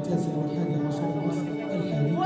التاسع والحادي عشر مصر الحالي